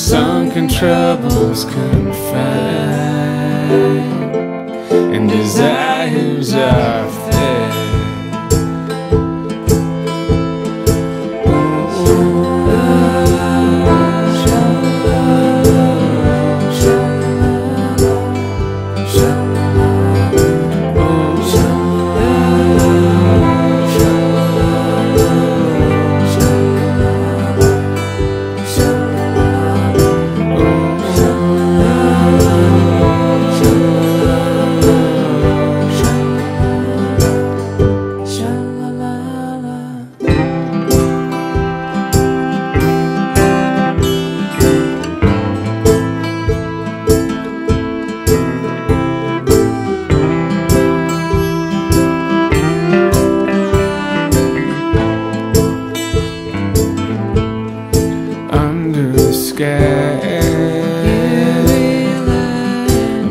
sunken troubles confide, and desires are.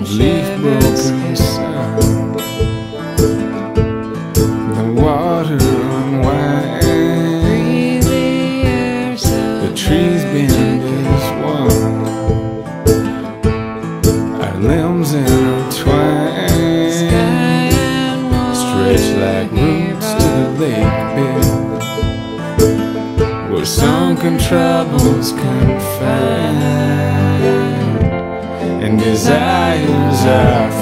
Of leaf broken sun. The water the trees bend as one. Our limbs stretch like roots to the lake bed sunken troubles confined and desires are